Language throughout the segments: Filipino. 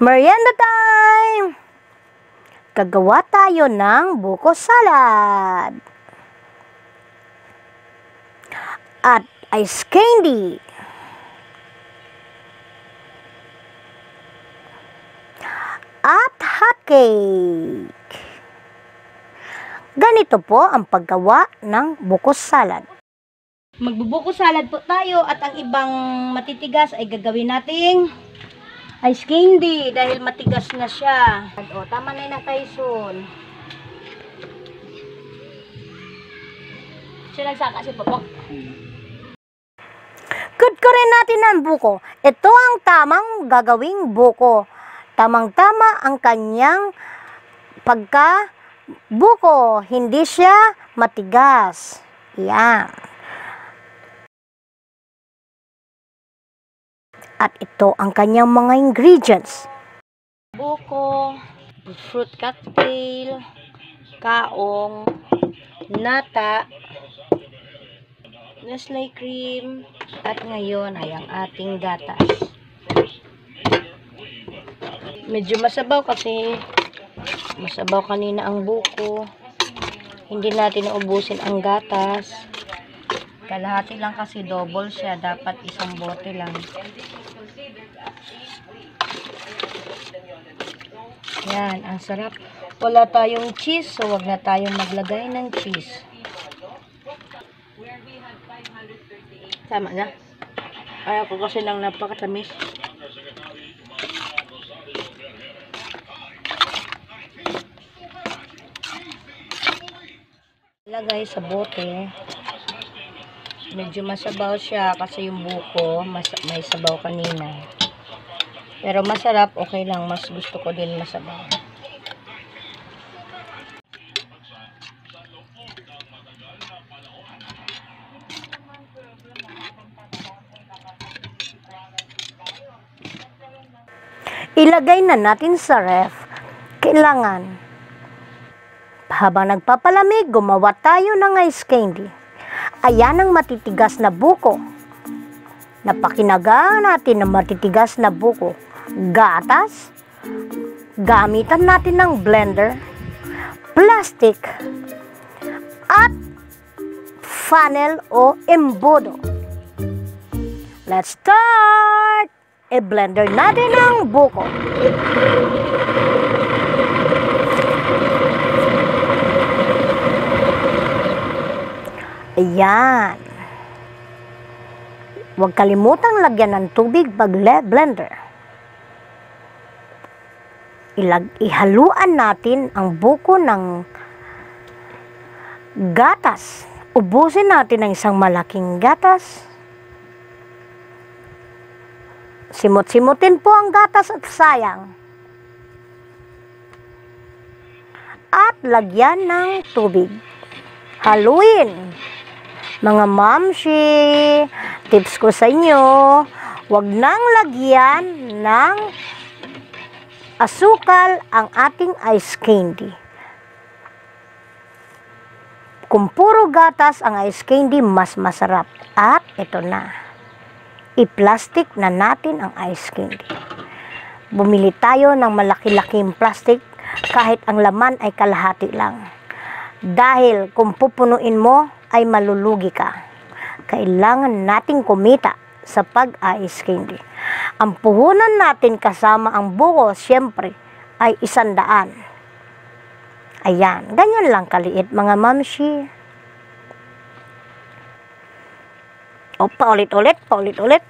Merienda time! Gagawa tayo ng buko salad. At ice candy. At hot cake. Ganito po ang paggawa ng buko salad. Magbubuko salad po tayo at ang ibang matitigas ay gagawin nating ice candy dahil matigas na siya. O, tama na yung Tyson. Siya nagsaka si Popo. Kudkurin natin ang buko. Ito ang tamang gagawing buko. Tamang-tama ang kanyang pagka buko. Hindi siya matigas. Yan. At ito ang kanyang mga ingredients. Buko, fruit cocktail, kaong, nata, Nestle cream, at ngayon ay ang ating gatas. Medyo masabaw kasi masabaw kanina ang buko. Hindi natin naubusin ang gatas. Kalahati lang kasi double siya. Dapat isang bote lang. Yan, ang sarap. Wala tayong cheese, so wag na tayong maglagay ng cheese. Tama na. Ayaw ko kasi lang napakatamis. Lagay sa bote. Medyo masabaw siya kasi yung buko, mas, may sabaw kanina. Pero masarap, okay lang. Mas gusto ko din masabaw. Ilagay na natin sa ref. Kailangan. Habang nagpapalamig, gumawa tayo ng ice candy. Ayan ang matitigas na buko. Napakinaga natin ng matitigas na buko. Gatas. Gamitan natin ng blender. Plastic. At funnel o embudo. Let's start! I-blender natin ang buko. Ayan. Huwag kalimutang lagyan ng tubig pag blender. Ilag ihaluan natin ang buko ng gatas. Ubusin natin ang isang malaking gatas. Simot-simutin po ang gatas at sayang. At lagyan ng tubig. Haluin. Mga mamshi, tips ko sa inyo, wag nang lagyan ng asukal ang ating ice candy. Kung puro gatas ang ice candy, mas masarap. At ito na. I-plastic na natin ang ice candy. Bumili tayo ng malaki-laking plastic kahit ang laman ay kalahati lang. Dahil kung pupunuin mo, ay malulugi ka. Kailangan nating kumita sa pag-ice candy. Ang puhunan natin kasama ang buko, siyempre, ay isandaan. Ayan, ganyan lang kaliit mga mamshi. O, paulit-ulit, paulit-ulit.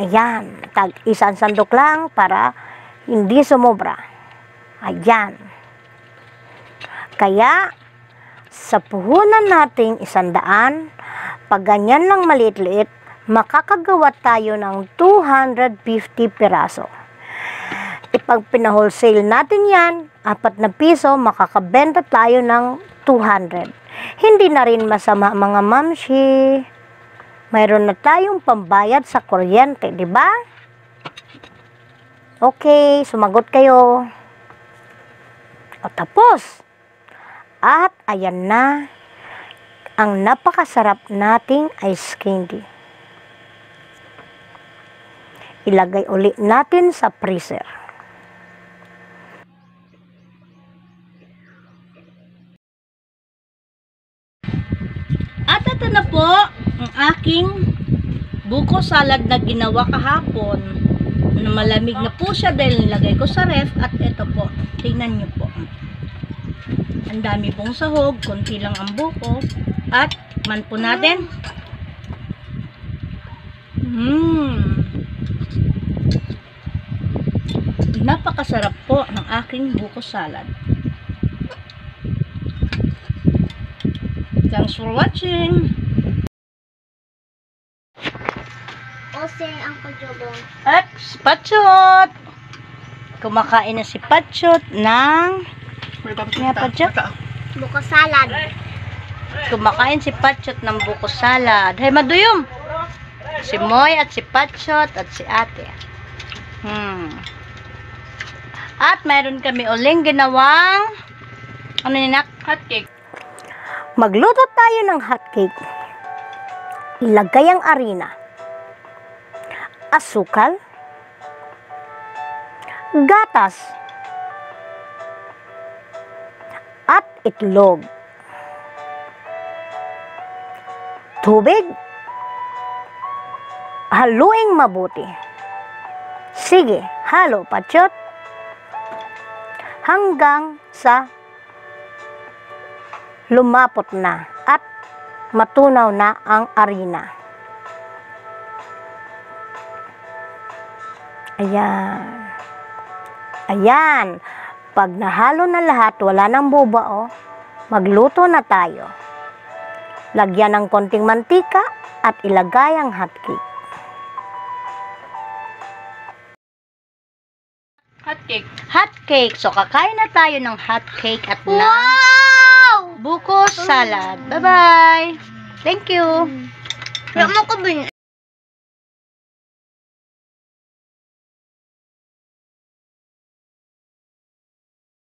Ayan, tag isang sandok lang para hindi sumobra. Ayan. Kaya, sa puhunan nating isandaan, pag ganyan lang maliit-liit, makakagawa tayo ng 250 piraso. Ipag pinahulsale natin yan, apat na piso, makakabenta tayo ng 200. Hindi na rin masama mga mamshi. Mayroon na tayong pambayad sa kuryente, di ba? Okay, sumagot kayo. O tapos. At ayan na ang napakasarap nating ice candy. Ilagay uli natin sa freezer. At ito na po ang aking buko salad na ginawa kahapon. Malamig na po siya dahil nilagay ko sa ref at ito po. Tingnan niyo po. Ang dami pong sahog, konti lang ang buko at man po natin. Mmm. Napakasarap po ng aking buko salad. Thanks for watching. Ose ang kajobong. At Patsyot. Kumakain na si Patsyot ng... Nga Patsyot? Buko salad. Kumakain si Patsyot ng buko salad. Hey, maduyom! Si Moy at si Patsyot at si ate. Hmm. At mayroon kami uling ginawang ano ni Nak? Hotcake. Magluto tayo ng hotcake. Ilagay ang arena. Asukal. Gatas. Itlog. Tubig. Haluing mabuti. Sige, halo patyot. Hanggang sa lumapot na at matunaw na ang arena. Ayan. Ayan. Pag nahalo na lahat, wala nang buba, oh, magluto na tayo. Lagyan ng konting mantika at ilagay ang hotcake. Hotcake. Hotcake. So, kakain na tayo ng hotcake at ng Wow! buko salad. Bye-bye! Thank you! Kaya mo ko